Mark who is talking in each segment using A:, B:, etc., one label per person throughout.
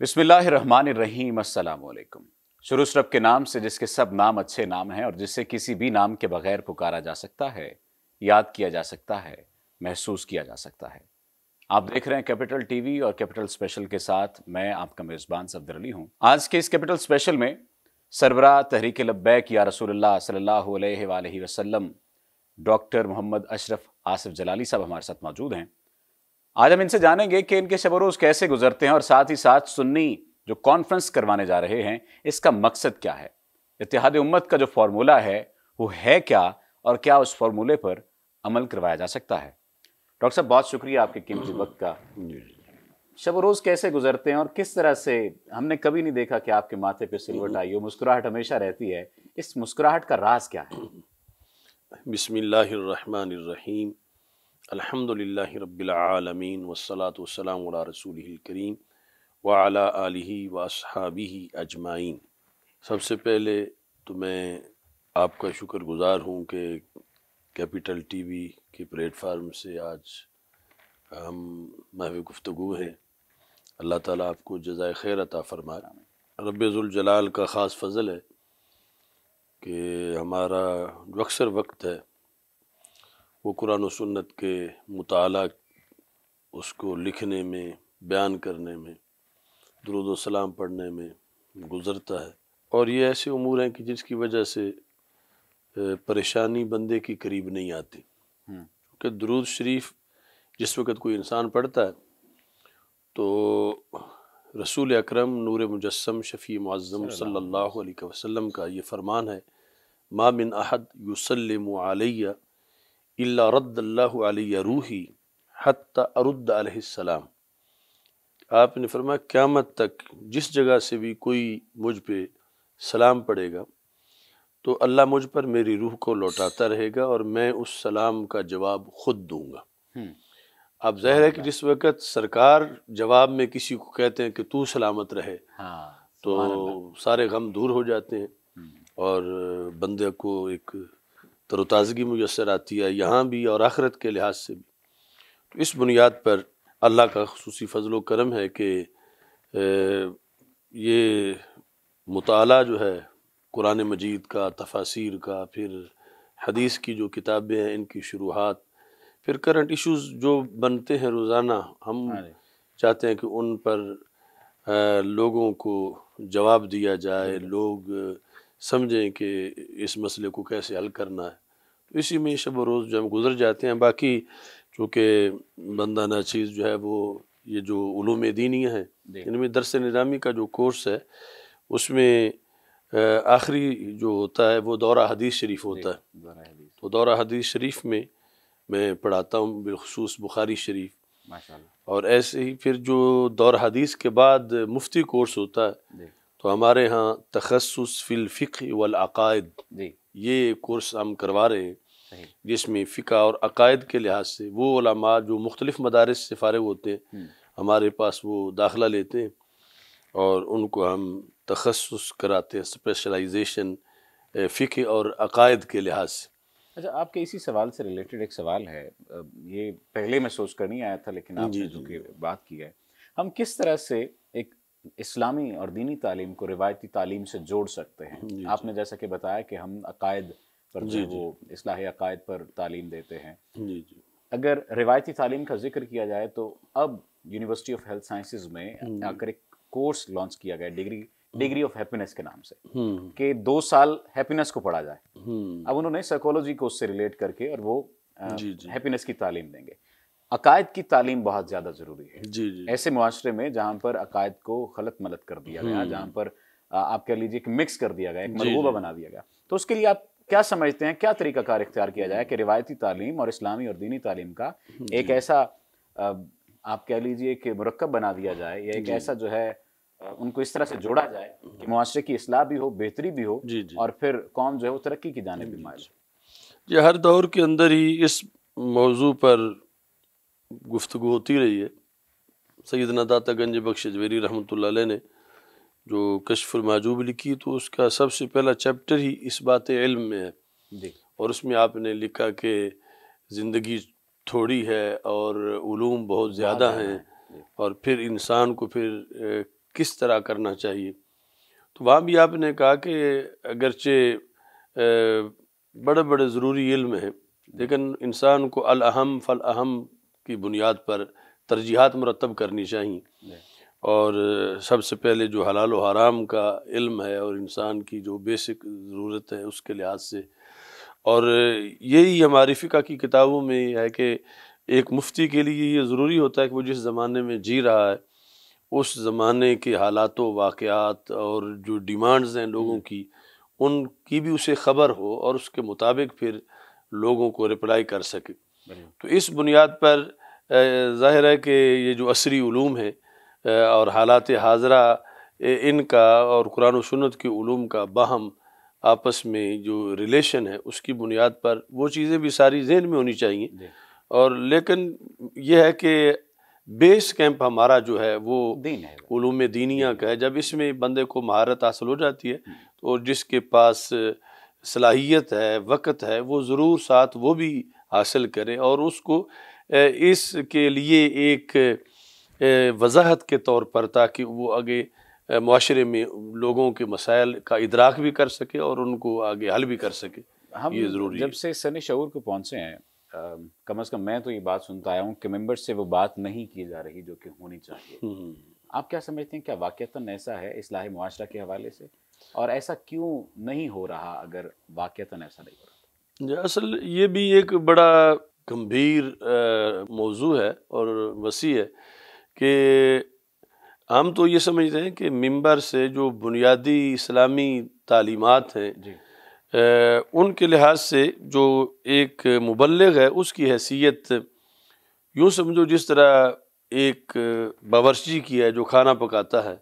A: अस्सलाम वालेकुम शुरू रब के नाम से, जिसके सब नाम अच्छे नाम हैं और जिससे किसी भी नाम के बगैर पुकारा जा सकता है, याद किया जा सकता है, महसूस किया जा सकता है। आप देख रहे हैं कैपिटल टीवी और कैपिटल स्पेशल के साथ मैं आपका मेज़बान सफदर अली हूँ। आज के इस कैपिटल स्पेशल में सरबरा तहरीक लब्बैक या रसूलुल्लाह सल्लल्लाहु अलैहि वसल्लम डॉक्टर मोहम्मद अशरफ आसिफ जलाली साहब हमारे साथ मौजूद हैं। आज हम इनसे जानेंगे कि इनके शब रोज़ कैसे गुजरते हैं और साथ ही साथ सुन्नी जो कॉन्फ्रेंस करवाने जा रहे हैं, इसका मकसद क्या है? इतिहाद उम्मत का जो फार्मूला है, वो है क्या और क्या उस फार्मूले पर अमल करवाया जा सकता है? डॉक्टर साहब, बहुत शुक्रिया आपके कीमती वक्त का। शब रोज़ कैसे गुजरते हैं और किस तरह से, हमने कभी नहीं देखा कि आपके माथे पे सिलवट आई हो, मुस्कुराहट हमेशा रहती है। इस मुस्कुराहट का राज क्या है?
B: बिस्मिल्लाहिर्रहमानिर्रहीम। अल्हम्दुलिल्लाहि रब्बिल आलमीन वस्सलातु वस्सलामु अला करीम व अला आलिहि व अजमाइन सबसे पहले तो मैं आपका शुक्रगुजार हूँ कि कैपिटल टीवी के प्लेटफार्म से आज हम महव गुफ्तगु हैं अल्लाह ताला आपको जजाय खैर अता फरमाए रब्बुल का ख़ास फ़ज़ल है कि हमारा जो अक्सर वक्त है वो कुरान सुन्नत के मुताला उसको लिखने में बयान करने में दरुद सलाम पढ़ने में गुज़रता है। और ये ऐसे उमूर हैं कि जिसकी वजह से परेशानी बंदे की करीब नहीं आती। हम्म। क्योंकि दरुद शरीफ जिस वक़्त कोई इंसान पढ़ता है तो रसूल अकरम नूर मुजस्म शफ़ी मुज़म सल्लल्लाहु अलैहि वसल्लम। का ये फरमान है मामिन अहद युसलम आलिया इल्ला रद्दल्लाहु रूही हत्ता अरुद्द अलैहिस्सलाम आपने फरमाया क़्यामत तक जिस जगह से भी कोई मुझ पे सलाम पड़ेगा तो अल्लाह मुझ पर मेरी रूह को लौटाता रहेगा और मैं उस सलाम का जवाब खुद दूँगा। अब ज़ाहिर है कि जिस वक़्त सरकार जवाब में किसी को कहते हैं कि तू सलामत रहे हाँ, तो सारे गम दूर हो जाते हैं। और बंदे को एक तरोताज़गी मैसर आती है यहाँ भी और आखरत के लिहाज से भी। तो इस बुनियाद पर अल्लाह का खसूसी फ़जल करम है कि ये मताल जो है कुरान मजीद का तफासिर का फिर हदीस की जो किताबें हैं इनकी शुरुआत फिर करंट इश्यूज़ जो बनते हैं रोज़ाना हम हाँ चाहते हैं कि उन पर लोगों को जवाब दिया जाए लोग समझें कि इस मसले को कैसे हल करना है। तो इसी में शब रोज़ जो हम गुज़र जाते हैं। बाकी चूँकि बंदा नाचीज़ जो है वो ये जो उलूम दीनी है इनमें दरस निज़ामी का जो कोर्स है उसमें आखिरी जो होता है वो दौरा हदीस शरीफ होता है। तो दौरा हदीस शरीफ में मैं पढ़ाता हूँ बिलखसूस बुखारी शरीफ। और ऐसे ही फिर जो दौर हदीस के बाद मुफ्ती कोर्स होता है तो हमारे यहाँ तखसस फिल फ़िक्र वल ये कोर्स हम करवा रहे हैं जिसमें फ़िका और अकायद के लिहाज से वो उलमा जो मुख्तलिफ़ मदारस से फ़ारग होते हैं। हमारे पास वो दाखिला लेते हैं और उनको हम तखसस कराते हैं स्पेशलाइजेशन फ़िक और अकायद के लिहाज से।
A: अच्छा आपके इसी सवाल से रिलेटेड एक सवाल है। ये पहले मैं सोच कर नहीं आया था लेकिन आपने जो कि बात की है। हम किस तरह से इस्लामी और दीनी तालीम को रिवायती तालीम से जोड़ सकते हैं। आपने जैसा कि बताया कि हम अकायद पर जो वो इसलाह अकायद पर तालीम देते हैं। जी जी। अगर रिवायती तालीम का ज़िक्र किया जाए तो अब यूनिवर्सिटी ऑफ़ हेल्थ साइंसेज में आकर एक कोर्स लॉन्च किया गया डिग्री डिग्री ऑफ़ हैप्पीनेस के नाम से हम्म। कि दो साल हैप्पीनेस को पढ़ा जाए। हम्म। अब उन्होंने साइकोलॉजी को उससे रिलेट करके और वो हैप्पीनेस की तालीम देंगे। अकायद की तालीम बहुत ज़्यादा ज़रूरी है। जी जी ऐसे मुआरे में जहाँ पर अकायद को खलत मलत कर दिया गया हम्म। जहाँ पर आप कह लीजिए कि मिक्स कर दिया गया एक बना दिया गया। तो उसके लिए आप क्या समझते हैं क्या तरीका कार इख्तियार किया जाए कि रिवायती तालीम और इस्लामी और दीनी तालीम का एक ऐसा आप कह लीजिए कि मरकब बना दिया जाए या एक ऐसा जो है उनको इस तरह से जोड़ा जाए कि मुआरे की असलाह भी हो बेहतरी भी हो जी जी। और फिर कौम जो है वो तरक्की की जाने भी मायल
B: ये हर दौर के अंदर ही इस मौजू पर गुफ्तु होती रही है। सैदना नदाता गंज बख्श जवेरी रहमत ने जो कशफुल महजूब लिखी तो उसका सबसे पहला चैप्टर ही इस बात इल्म में है। और उसमें आपने लिखा कि ज़िंदगी थोड़ी है और उलूम बहुत ज़्यादा हैं और फिर इंसान को फिर किस तरह करना चाहिए? तो वहाँ भी आपने कहा कि अगरचे बड़े बड़े ज़रूरी इल्म हैं लेकिन इंसान को अल अहम फ़ल अहम की बुनियाद पर तरजीहत मरतब करनी चाहिए। और सबसे पहले जो हलाल व हराम का इल्म है और इंसान की जो बेसिक ज़रूरत है उसके लिहाज से। और यही हमारी फ़िका की किताबों में है कि एक मुफ्ती के लिए ये ज़रूरी होता है कि वो जिस ज़माने में जी रहा है उस ज़माने के हालात वाक़ात और जो डिमांड्स हैं लोगों। की उनकी भी उसे ख़बर हो और उसके मुताबिक फिर लोगों को रिप्लाई कर सके। तो इस बुनियाद पर ज़ाहिर है कि ये जो असरी ूम है और हालात हाजरा इनका और कुरान सुन्नत के ूम का बाहम आपस में जो रिलेशन है उसकी बुनियाद पर वो चीज़ें भी सारी जहन में होनी चाहिए। और लेकिन यह है कि बेस कैंप हमारा जो है वो
A: दीन है
B: उलूम दीनिया का है। जब इसमें बंदे को महारत हासिल हो जाती है तो जिसके पास सलाहियत है वक़्त है वो ज़रूर साथ वो भी हासिल करे और उसको इसके लिए एक वजाहत के तौर पर ताकि वो आगे माशरे में लोगों के मसाइल का इदराक भी कर सके और उनको आगे हल भी कर सके।
A: हम ये ज़रूरी जब से सन शूर को पहुँचे हैं कम अज़ कम मैं तो ये बात सुनता आया हूँ कि मेंबर से वो बात नहीं की जा रही जो कि होनी चाहिए। हम्म। आप क्या समझते हैं क्या वाक़ता ऐसा है इसलाह मुआशरा के हवाले से? और ऐसा क्यों नहीं हो रहा अगर वाक़ता ऐसा नहीं हो
B: रहा? असल ये भी एक बड़ा गंभीर मौजू है और वसी है कि हम तो ये समझते हैं कि मंबर से जो बुनियादी इस्लामी तालीमत हैं उनके लिहाज से जो एक मुबलग है उसकी हैसियत यूँ समझो जिस तरह एक बावर्ची की है जो खाना पकाता है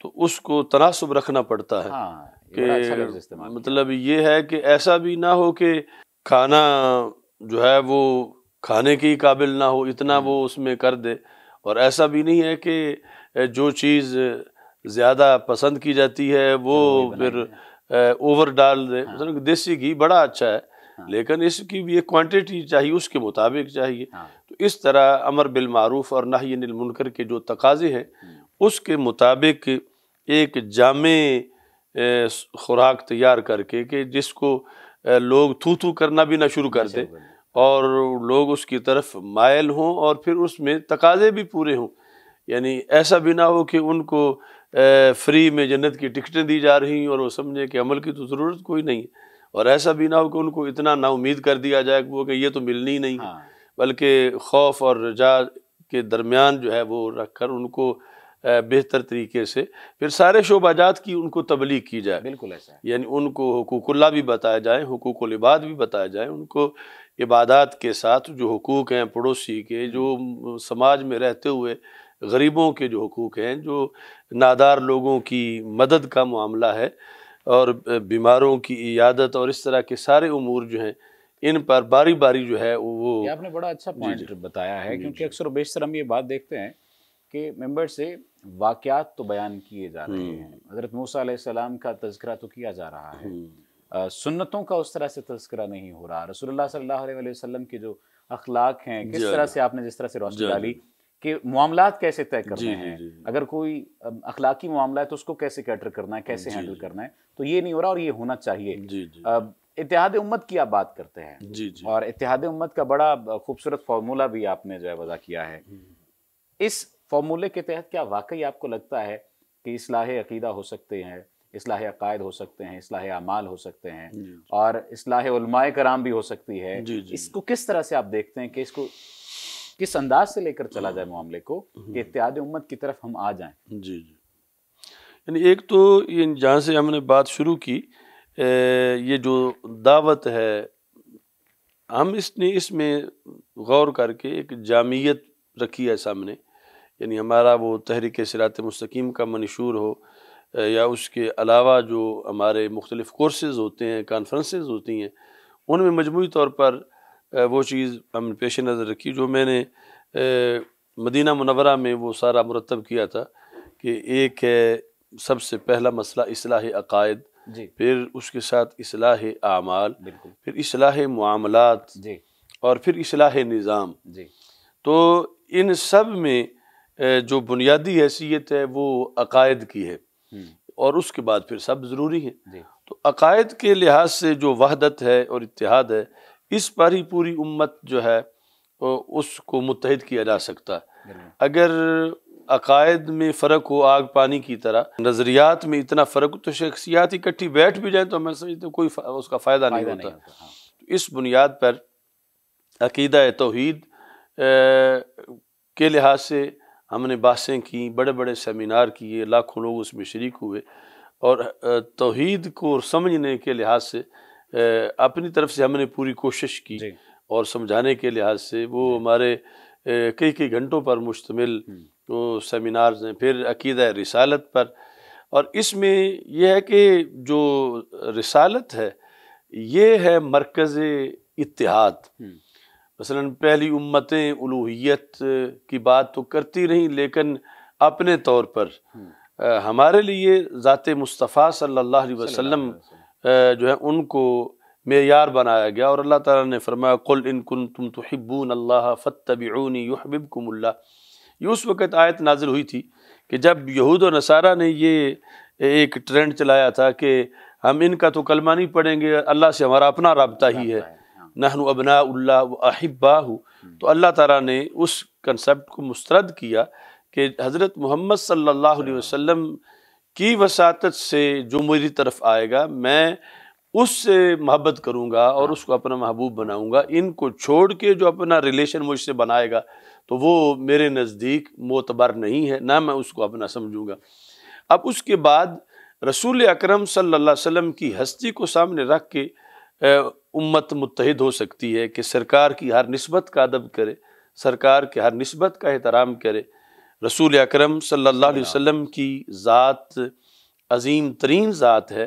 B: तो उसको तनासब रखना पड़ता है हाँ, कि अच्छा मतलब ये है कि ऐसा भी ना हो कि खाना जो है वो खाने के काबिल ना हो इतना वो उसमें कर दे और ऐसा भी नहीं है कि जो चीज़ ज़्यादा पसंद की जाती है वो फिर ओवर डाल दे हाँ। मतलब देसी घी बड़ा अच्छा है हाँ। लेकिन इसकी भी एक क्वांटिटी चाहिए उसके मुताबिक चाहिए हाँ। तो इस तरह अमर बिल मारूफ और नाही मुनकर के जो तकाजे हैं हम्म। उसके मुताबिक एक जाम खुराक तैयार करके कि जिसको लोग थू थू करना भी ना शुरू कर दे। और लोग उसकी तरफ़ मायल हों और फिर उसमें तकाजे भी पूरे हों। यानी ऐसा भी ना हो कि उनको फ्री में जन्नत की टिकटें दी जा रही और वो समझे कि अमल की तो ज़रूरत कोई नहीं और ऐसा भी ना हो कि उनको इतना ना उम्मीद कर दिया जाए कि वो कि ये तो मिलनी ही नहीं हाँ। बल्कि खौफ और रजा के दरमियान जो है वो रख कर उनको बेहतर तरीके से। फिर सारे शोबाजात की उनको तबलीग की जाए।
A: बिल्कुल ऐसा
B: यानी उनको हकूकुल्ला भी बताया जाए हकूक इबाद भी बताया जाए उनको इबादत के साथ जो हकूक़ हैं पड़ोसी के जो समाज में रहते हुए गरीबों के जो हकूक़ हैं जो नादार लोगों की मदद का मामला है और बीमारों की इयादत और इस तरह के सारे उमूर जो हैं इन पर बारी बारी जो है वो
A: आपने बड़ा अच्छा पॉइंट बताया है क्योंकि अक्सर बेशतर हम ये बात देखते हैं कि मेंबर से वाक़ात तो बयान किए जा रहे हैं। हम्म। हज़रत मूसा सलाम का तस्करा तो किया जा रहा है। हम्म। सुन्नतों का उस तरह से तस्करा नहीं हो रहा। सल्लल्लाहु अलैहि के जो अखलाक हैं किस तरह से आपने जिस तरह से रोशनी डाली कि मामलात कैसे तय करने हैं? अगर कोई अखलाकी मामला है तो उसको कैसे कैटर करना है कैसे हैंडल करना है? तो ये नहीं हो रहा और ये होना चाहिए। इतिहाद उम्मत की आप बात करते हैं। जी जी। और इतिहाद उम्मत का बड़ा खूबसूरत फार्मूला भी आपने जो है वजह किया है। हम्म। इस फार्मूले के तहत क्या वाकई आपको लगता है कि इसलाह अकीदा हो सकते हैं इसलाह अकायद हो सकते हैं इसलाह अमाल हो सकते हैं और इसलाह कराम भी हो सकती है? जी, जी, इसको किस तरह से आप देखते हैं कि इसको किस अंदाज से लेकर चला जाए मामले को कि हम्म। इत्यादि उम्मत की तरफ़ हम आ जाएँ?
B: जी जी। यानी एक तो ये जहाँ से हमने बात शुरू की ये जो दावत है हम इसने इसमें गौर करके एक जामियत रखी है सामने। यानी हमारा वो तहरीक सरात मुस्तकीम का मंशूर हो या उसके अलावा जो हमारे मुख्तलिफ़ कोर्सेज़ होते हैं कॉन्फ्रेंसेज होती हैं उनमें मजमू तौर पर वो चीज़ हमने पेश नज़र रखी जो मैंने मदीना मनवरा में वो सारा मुरतब किया था कि एक है सबसे पहला मसला असलाह अकायद फिर उसके साथ असलाह आमाल फिर असलाह मामलात और फिर असलाह निज़ाम। तो इन सब में जो बुनियादी हैसियत है वो अकायद की है। और उसके बाद फिर सब ज़रूरी है। तो अकायद के लिहाज से जो वहदत है और इतिहाद है इस पर ही पूरी उम्मत जो है उसको मुतहद किया जा सकता है। अगर अकायद में फ़र्क हो आग पानी की तरह नज़रियात में इतना फ़र्क हो तो शख्सियात इकट्ठी बैठ भी जाए तो मैं समझता कोई उसका फ़ायदा नहीं होता। हाँ। तो इस बुनियाद पर अकीदा तोहद के लिहाज से हमने बासें की बड़े बड़े सेमिनार किए लाखों लोग उसमें शरीक हुए। और तोहद को समझने के लिहाज से अपनी तरफ़ से हमने पूरी कोशिश की और समझाने के लिहाज से वो हमारे कई कई घंटों पर मुश्तमिल। वो सेमिनार्स हैं फिर अकीद रिसालत पर। और इसमें यह है कि जो रिसालत है ये है मरकज़ इतिहाद। मसलन पहली उम्मतें उलूहियत की बात तो करती रहीं लेकिन अपने तौर पर हम्म। हमारे लिए ज़ात मुस्तफ़ा सल्लल्लाहु अलैहि वसल्लम जो है उनको मेयार बनाया गया और अल्लाह ताला ने फरमाया कुल इन कुन तुम तो हिब्बून अल्लाह फ़त्तबिऊनी युहबिबकुमुल्लाह ये उस वक़्त आयत नाजिल हुई थी कि जब यहूद और नसारा ने ये एक ट्रेंड चलाया था कि हम इनका तो कलमा नहीं पढ़ेंगे अल्लाह से हमारा अपना रबता है हाँ। नहनु अबना अहिब्बा। तो अल्लाह ताला ने उस कंसेप्ट को मुस्तरद किया कि हज़रत मोहम्मद सल्लल्लाहु अलैहि वसल्लम की वसात से जो मेरी तरफ़ आएगा, मैं उससे मोहब्बत करूँगा और। उसको अपना महबूब बनाऊँगा इनको छोड़ के जो अपना रिलेशन मुझसे बनाएगा तो वो मेरे नज़दीक मोतबर नहीं है, ना मैं उसको अपना समझूँगा अब उसके बाद रसूल अकरम सल्लल्लाहु अलैहि वसल्लम की हस्ती को सामने रख के उम्मत मुतहद हो सकती है कि सरकार की हर नस्बत का अदब करे सरकार के हर नस्बत का एहतराम करे। रसूल अक्रम सल्लल्लाहु अलैहि वसल्लम की ज़ात अजीम तरीन ज़ात है।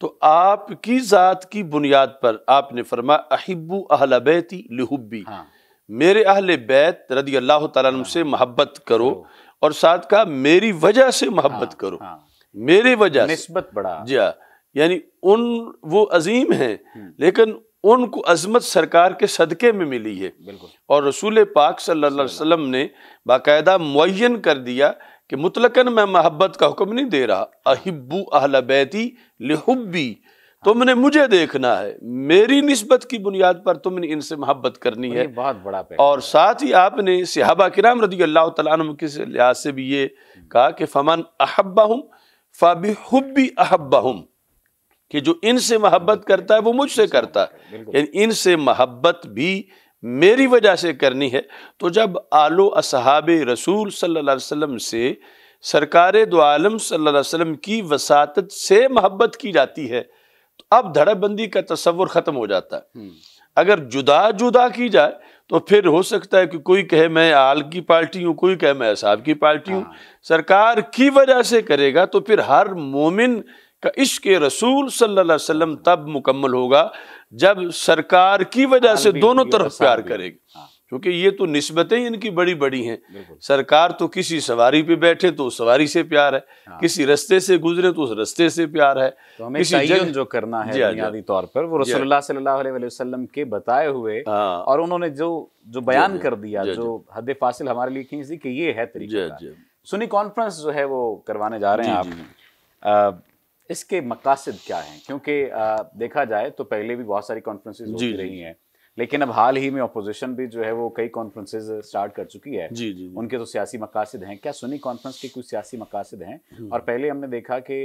B: तो आपकी ज़ात की बुनियाद पर आपने फरमा अहिबू अहल बैती लिहुब्बी। हाँ। मेरे अहल बैत रदी अल्लाह तु से मोहब्बत करो और साथ का मेरी वजह से मोहब्बत हाँ, करो। हाँ। मेरी वजह
A: नस्बत बढ़ा।
B: जी हाँ, यानी उन वो अजीम हैं हम्म। लेकिन उनको अजमत सरकार के सदक़े में मिली है। और रसूल पाक सल्लल्लाहु अलैहि वसल्लम ने बाकायदा मुन कर दिया कि मुतलकन मैं मोहब्बत का हुक्म नहीं दे रहा। अहिब्बू अहल बैती लिहुब्बी तुमने मुझे देखना है। मेरी नस्बत की बुनियाद पर तुमने इनसे मोहब्बत करनी है।
A: बहुत बड़ा
B: और साथ ही आपने सिहाबा किराम रदी अल्लाह तुम के लिहाज से भी ये कहा कि फमन अहब्बा हम फ़ाबी हुब्बी अहब्बा हम कि जो इनसे मोहब्बत करता है वो मुझसे करता है। यानी इनसे मोहब्बत भी मेरी वजह से करनी है। तो जब आलो असहाब रसूल सल्लल्लाहु अलैहि वसल्लम से सरकार दो आलम सल्लल्लाहु अलैहि वसल्लम की वसात से मोहब्बत की जाती है तो अब धड़ाबंदी का तस्वुर ख़त्म हो जाता है। हम्म। अगर जुदा जुदा की जाए तो फिर हो सकता है कि कोई कहे मैं आल की पार्टी हूँ कोई कहे मैं साहब की पार्टी हूँ। हाँ। सरकार की वजह से करेगा तो फिर हर मोमिन का इश्क रसूल सल्लल्लाहु अलैहि वसल्लम तब मुकम्मल होगा जब सरकार की वजह से दोनों तरफ़ प्यार करेगा। हाँ। क्योंकि ये तो नस्बतें इनकी बड़ी बड़ी हैं सरकार तो किसी सवारी पे बैठे तो उस सवारी से प्यार है। हाँ। किसी रस्ते से गुजरे तो उस रस्ते से प्यार है।
A: तो हमें किसी जन जो करना है बुनियादी तौर पर वो रसूलुल्लाह सल्लल्लाहु अलैहि वसल्लम के बताए हुए हाँ। और उन्होंने जो जो बयान कर दिया जो हद फासिल हमारे लिए खींच दी कि ये है तरीका। सुनी कॉन्फ्रेंस जो है वो करवाने जा रहे हैं आप। इसके मकासद क्या हैं? क्योंकि देखा जाए तो पहले भी बहुत सारी कॉन्फ्रेंसेज होती रही हैं लेकिन अब हाल ही में अपोजिशन भी जो है वो कई कॉन्फ्रेंसेज स्टार्ट कर चुकी है।
B: जी, जी.
A: उनके तो सियासी मकासद हैं। क्या सुनी कॉन्फ्रेंस के कुछ सियासी मकासद हैं। और पहले हमने देखा कि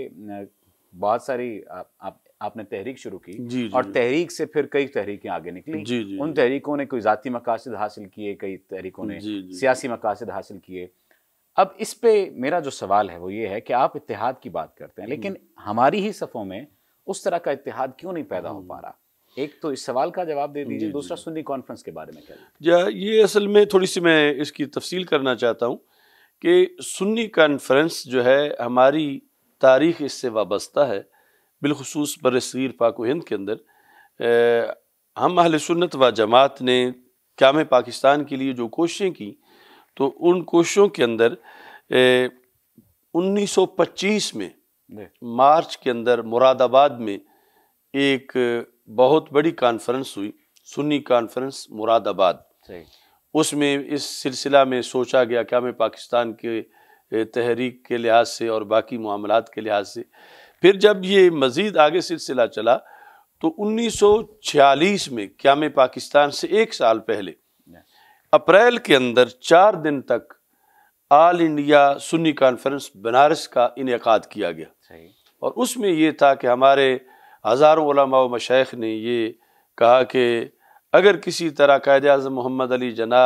A: बहुत सारी आप आपने तहरीक शुरू की
B: जी, जी,
A: और तहरीक से फिर कई तहरीकें आगे निकली।
B: जी, जी,
A: उन तहरीकों ने कोई ज़ाती मकासद हासिल किए कई तहरीकों ने सियासी मकासद हासिल किए। अब इस पे मेरा जो सवाल है वो ये है कि आप इतिहाद की बात करते हैं लेकिन हम्म। हमारी ही सफ़ों में उस तरह का इतिहाद क्यों नहीं पैदा हो पा हम्म। रहा एक तो इस सवाल का जवाब दे दीजिए दूसरा सुन्नी कॉन्फ्रेंस के बारे में क्या
B: जा ये असल में थोड़ी सी मैं इसकी तफसील करना चाहता हूँ कि सुन्नी कॉन्फ्रेंस जो है हमारी तारीख इससे वाबस्ता है बिलखसूस बर सग़ीर पाक हिंद के अंदर हम अहल सुन्नत व जमात ने क्याम पाकिस्तान के लिए जो कोशिशें की तो उन कोशिशों के अंदर सौ पच्चीस में मार्च के अंदर मुरादाबाद में एक बहुत बड़ी कॉन्फ्रेंस हुई सुन्नी कॉन्फ्रेंस मुरादाबाद। उसमें इस सिलसिला में सोचा गया क्या मैं पाकिस्तान के तहरीक के लिहाज से और बाकी मामलात के लिहाज से। फिर जब ये मज़ीद आगे सिलसिला चला तो 1946 में क्या मैं पाकिस्तान से एक साल पहले अप्रैल के अंदर चार दिन तक all India Sunni conference Banaras का इनका किया गया। और उसमें ये था कि हमारे हज़ारों व मशाइ ने ये कहा कि अगर किसी तरह कायद अजम मोहम्मद अली जना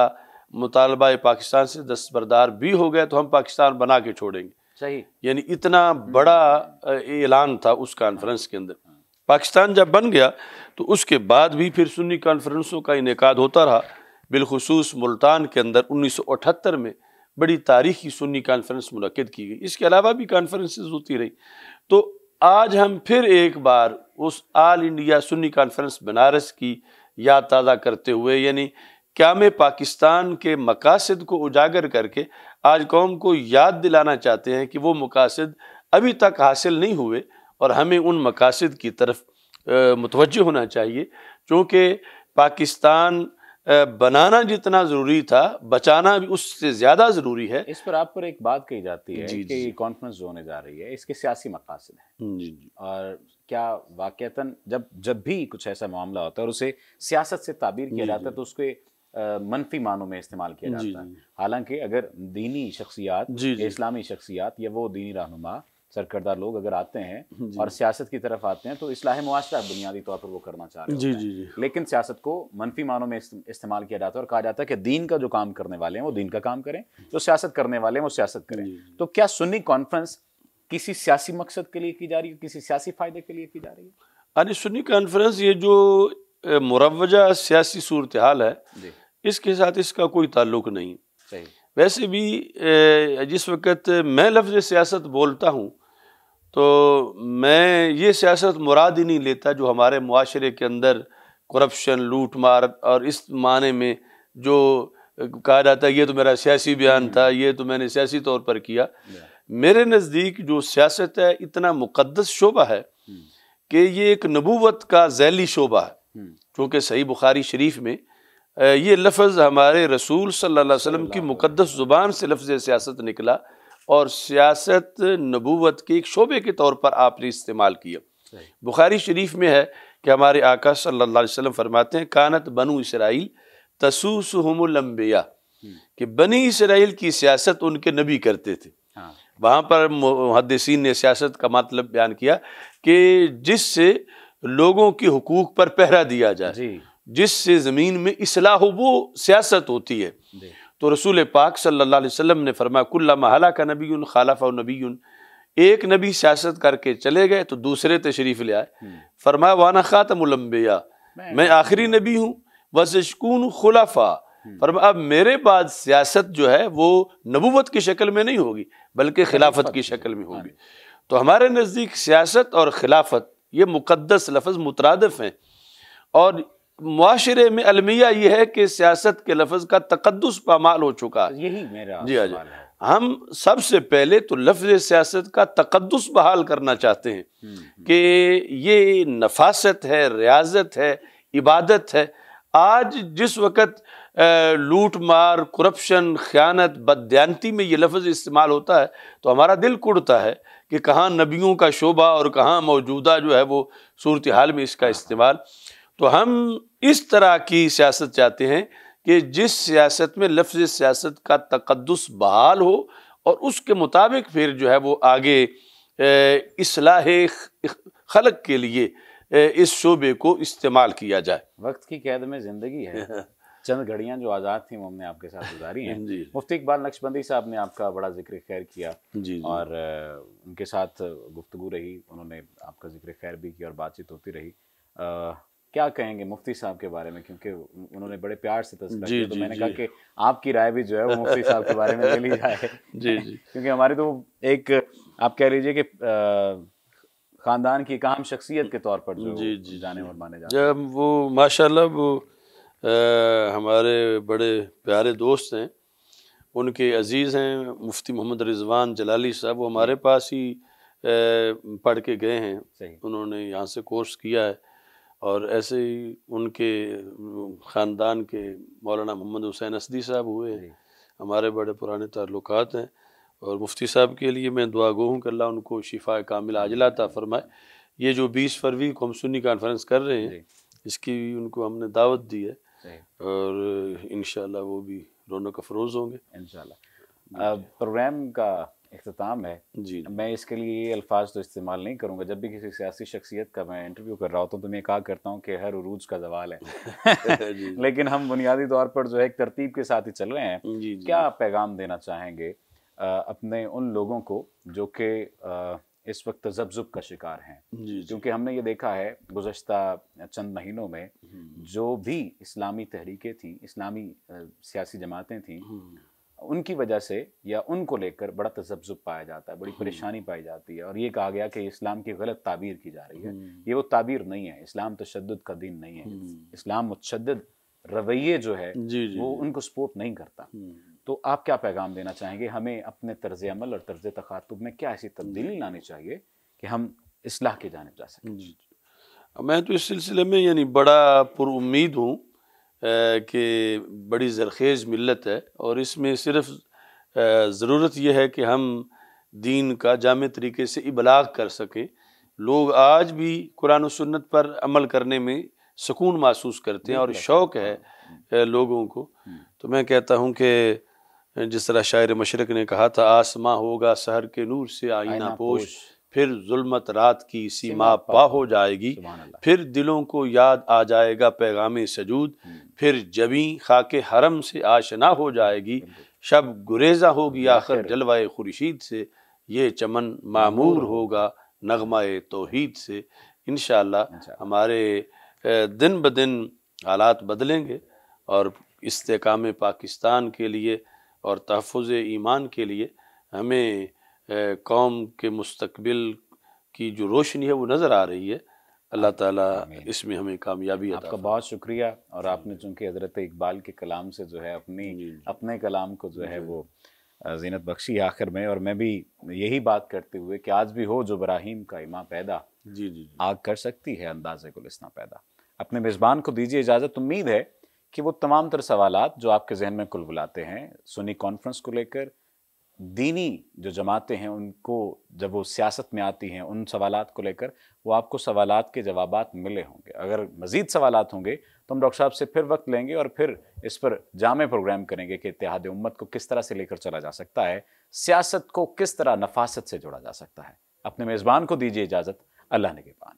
B: मुतालबा पाकिस्तान से दस्तबरदार भी हो गए तो हम पाकिस्तान बना के छोड़ेंगे।
A: सही।
B: यानी इतना बड़ा ऐलान था उस कॉन्फ्रेंस के अंदर। पाकिस्तान जब बन गया तो उसके बाद भी फिर सुन्नी कॉन्फ्रेंसों का इनका होता रहा। बिलखसूस मुल्तान के अंदर उन्नीस सौ अठहत्तर में बड़ी तारीखी सुन्नी कॉन्फ्रेंस मुनद की गई। इसके अलावा भी कॉन्फ्रेंसेज होती रही। तो आज हम फिर एक बार उस all India Sunni conference Banaras की याद ताज़ा करते हुए, यानी क्या में पाकिस्तान के मकासद को उजागर करके आज कौम को याद दिलाना चाहते हैं कि वो मकासद अभी तक हासिल नहीं हुए और हमें उन मकासद की तरफ़ मुतवजह होना चाहिए। चूँकि पाकिस्तान बनाना जितना ज़रूरी था बचाना भी उससे ज़्यादा ज़रूरी है।
A: इस पर आप पर एक बात कही जाती है जी, कि कॉन्फ्रेंस जो। होने जा रही है। इसके सियासी मकासद हैं। जी जी। और क्या वाक़ता जब जब भी कुछ ऐसा मामला होता है और उसे सियासत से ताबीर किया जाता है तो उसके मनफी मानों में इस्तेमाल किया जाता है। हालाँकि अगर दीनी शख्सियात इस्लामी शख्सियात या वो दीनी रहनुमा सरकरदार लोग अगर आते हैं और सियासत की तरफ़ आते हैं तो इसलाह मुआशरा बुनियादी तौर पर वो करना चाह रहे
B: जी जी जी।
A: लेकिन सियासत को मनफी मानों में इस्तेमाल किया जाता है और कहा जाता है कि दीन का जो काम करने वाले हैं वो दीन का काम करें। जो सियासत करने वाले हैं वो सियासत करें। तो क्या सुन्नी कॉन्फ्रेंस किसी सियासी मकसद के लिए की जा रही है किसी सियासी फ़ायदे के लिए की जा रही है?
B: अरे सुन्नी कॉन्फ्रेंस ये जो मुरवजा सियासी सूरत हाल है इसके साथ इसका कोई ताल्लुक नहीं। वैसे भी जिस वक्त मैं लफ्ज़ सियासत बोलता हूँ तो मैं ये सियासत मुराद ही नहीं लेता जो हमारे माशरे के अंदर करप्शन लूट मार और इस माने में जो कहा जाता है ये तो मेरा सियासी बयान था ये तो मैंने सियासी तौर पर किया। मेरे नज़दीक जो सियासत है इतना मुकद्दस शोबा है कि ये एक नबूवत का जैली शोबा है। क्योंकि सही बुखारी शरीफ में ये लफ्ज़ हमारे रसूल सल्लल्लाहु अलैहि वसल्लम की मुकद्दस ज़ुबान से लफ्ज़ सियासत निकला। और सियासत नबूवत के एक शोबे के तौर पर आपने इस्तेमाल किया। बुखारी शरीफ में है कि हमारे आका सल्लल्लाहु अलैहि वसल्लम फरमाते हैं कानत बनु इसराइल तसूसहमुलम्बिया हम्म। कि बनी इसराइल की सियासत उनके नबी करते थे। हाँ। वहाँ पर मुहदसिन ने सियासत का मतलब बयान किया कि जिससे लोगों के हकूक पर पहरा दिया जाए जिससे ज़मीन में इसलाह वो सियासत होती है। तो रसूल पाक अलैहि वसल्लम ने फरमाया कुल्ला महला का नबी खालफा नबी एक नबी सियासत करके चले गए तो दूसरे तशरीफ़ ले आए। हम्म। फरमाया वाना ख़ातमुलम्बिया मैं आखिरी नबी हूँ वशकून खुलाफा। हम्म। फरमा अब मेरे बाद सियासत जो है वो नबूवत की शक्ल में नहीं होगी बल्कि खिलाफत की शक्ल में होगी। तो हमारे नज़दीक सियासत और खिलाफत ये मुकद्दस लफ्ज़ मुतरदफ़ हैं। और माशरे में अलमिया ये है कि सियासत के लफ्ज़ का तकदस पामाल हो चुका
A: है। यही मेरा
B: जी हाँ हम सबसे पहले तो लफ्ज़ सियासत का तकदस बहाल करना चाहते हैं हम्म, हम्म। कि ये नफासत है रियाजत है इबादत है। आज जिस वक़्त लूट मार करप्शन ख़यानत बदयांती में ये लफ्ज़ इस्तेमाल होता है तो हमारा दिल कुड़ता है कि कहाँ नबियों का शोभा और कहाँ मौजूदा जो है वो सूरत हाल में इसका इस्तेमाल। तो हम इस तरह की सियासत चाहते हैं कि जिस सियासत में लफ्ज़ सियासत का तकदस बहाल हो और उसके मुताबिक फिर जो है वो आगे असलाह खलक के लिए इस शोबे को इस्तेमाल किया जाए।
A: वक्त की कैद में ज़िंदगी है। चंद घड़ियाँ जो आज़ाद थी वो हमने आपके साथ गुजारी हैं। मुफ्ती इकबाल नक्शबंदी साहब ने आपका बड़ा ज़िक्र खैर किया जी, जी। और उनके साथ गुफ्तु रही। उन्होंने आपका ज़िक्र खैर भी किया और बातचीत होती रही। क्या कहेंगे मुफ्ती साहब के बारे में? क्योंकि उन्होंने बड़े प्यार से तस्वीर किया तो मैंने कहा कि आपकी राय भी जो है वो मुफ्ती साहब के बारे में ले ली जाए। जी जी। क्योंकि हमारी तो एक आप कह लीजिए कि खानदान की काम शख्सियत के तौर पर जो जी जी जाने और माने
B: जाते जब वो माशाल्लाह वो आ, हमारे बड़े प्यारे दोस्त हैं उनके अज़ीज़ हैं मुफ्ती मोहम्मद रिजवान जलाली साहब वो हमारे पास ही पढ़ के गए हैं। उन्होंने यहाँ से कोर्स किया है। और ऐसे ही उनके ख़ानदान के मौलाना मोहम्मद हुसैन असदी साहब हुए। हमारे बड़े पुराने ताल्लुक हैं और मुफ्ती साहब के लिए मैं दुआ गो हूँ कि अल्लाह उनको शिफा कामिल आजलाता फरमाए। ये जो बीस फरवरी को हम सुन्नी कॉन्फ्रेंस कर रहे हैं इसकी भी उनको हमने दावत दी है और इन वो भी रौनक अफरोज़ होंगे।
A: इन प्रोग्राम का अख्ताम है। जी। मैं इसके लिए ये अल्फाज तो इस्तेमाल नहीं करूँगा। जब भी किसी सियासी शख्सियत का मैं इंटरव्यू कर रहा होता हूँ तो मैं कहा करता हूँ कि हर उरूज का जवाल है। लेकिन हम बुनियादी तौर पर जो है एक तरतीब के साथ ही चल रहे हैं। जी, जी, क्या पैगाम देना चाहेंगे अपने उन लोगों को जो कि इस वक्त जबजुब का शिकार हैं? क्योंकि हमने ये देखा है गुजशत चंद महीनों में हम्म। जो भी इस्लामी तहरीकें थी इस्लामी सियासी जमातें थीं हम्म। उनकी वजह से या उनको लेकर बड़ा तजब्जुब पाया जाता है बड़ी हम्म। परेशानी पाई जाती है। और ये कहा गया कि इस्लाम की गलत ताबीर की जा रही है। ये वो ताबीर नहीं है इस्लाम तशद का दिन नहीं है। इस्लाम मुतशद रवैये जो है जी जी वो उनको सपोर्ट नहीं करता। तो आप क्या पैगाम देना चाहेंगे? हमें अपने तर्ज अमल और तर्ज तखातुब में क्या ऐसी तब्दीली लानी चाहिए कि हम इसलाह की जानब जा सकें?
B: मैं तो इस सिलसिले में यानी बड़ा पुरुद हूँ कि बड़ी जरखेज़ मिलत है और इसमें सिर्फ़ ज़रूरत यह है कि हम दीन का जाम तरीके से इबलाग कर सकें। लोग आज भी कुरान सुन्नत पर अमल करने में सुकून महसूस करते हैं और शौक़ है लोगों को। हम्म। तो मैं कहता हूँ कि जिस तरह शायर मशरक ने कहा था आसमां होगा शहर के नूर से आईना पोश। फिर जुल्मत रात की सीमा पा हो जाएगी। फिर दिलों को याद आ जाएगा पैगाम सजूद। हम्म। फिर जबी खाके हरम से आशना हो जाएगी। शब गुरेजा होगी आखिर जलवाए खुर्शीद से। ये चमन मामूर होगा नगमा तोहीद से। इन हमारे दिन ब दिन हालात बदलेंगे और इस्तेकाम पाकिस्तान के लिए और तहफ़ ईमान के लिए हमें कौम के मुस्तबिल की जो रोशनी है वो नज़र आ रही है। अल्लाह ताला इसमें हमें कामयाबी
A: आपका बहुत शुक्रिया और आपने चूँकि हज़रत इकबाल के कलाम से जो है अपनी अपने कलाम को जो है वो जीनत बख्शी आखिर में और मैं भी यही बात करते हुए कि आज भी हो जो इब्राहिम का इमा पैदा जी जी आग कर सकती है अंदाज़ गुलिस्ना पैदा। अपने मेज़बान को दीजिए इजाज़त। उम्मीद है कि वो तमाम तर सवाल जो आपके जहन में कुल बुलाते हैं सुनी कॉन्फ्रेंस को लेकर दीनी जो जमातें हैं, उनको जब वो सियासत में आती हैं, उन सवाल को लेकर वो आपको सवाल के जवाब मिले होंगे। अगर मज़ीद सवाल होंगे तो हम डॉक्टर साहब से फिर वक्त लेंगे और फिर इस पर जामे प्रोग्राम करेंगे कि इतिहाद उम्मत को किस तरह से लेकर चला जा सकता है, सियासत को किस तरह नफासत से जोड़ा जा सकता है। अपने मेज़बान को दीजिए इजाज़त। अल्लाह ने के पान।